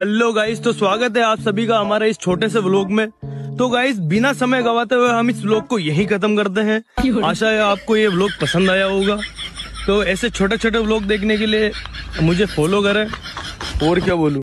Hello guys तो स्वागत है आप सभी का हमारे इस छोटे से व्लॉग में। तो गाइस बिना समय गवाते हुए हम इस व्लॉग को यहीं खत्म करते हैं। आशा है आपको ये व्लॉग पसंद आया होगा। तो ऐसे छोटे छोटे व्लॉग देखने के लिए मुझे फॉलो करें। और क्या बोलूँ?